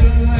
feel like